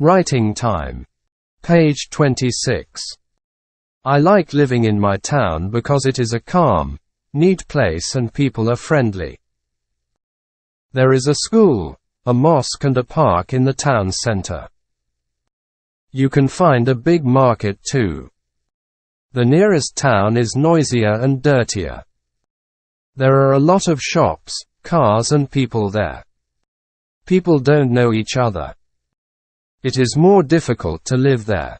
Writing time. Page 26. I like living in my town because it is a calm, neat place and people are friendly. There is a school, a mosque and a park in the town center. You can find a big market too. The nearest town is noisier and dirtier. There are a lot of shops, cars and people there. People don't know each other. It is more difficult to live there.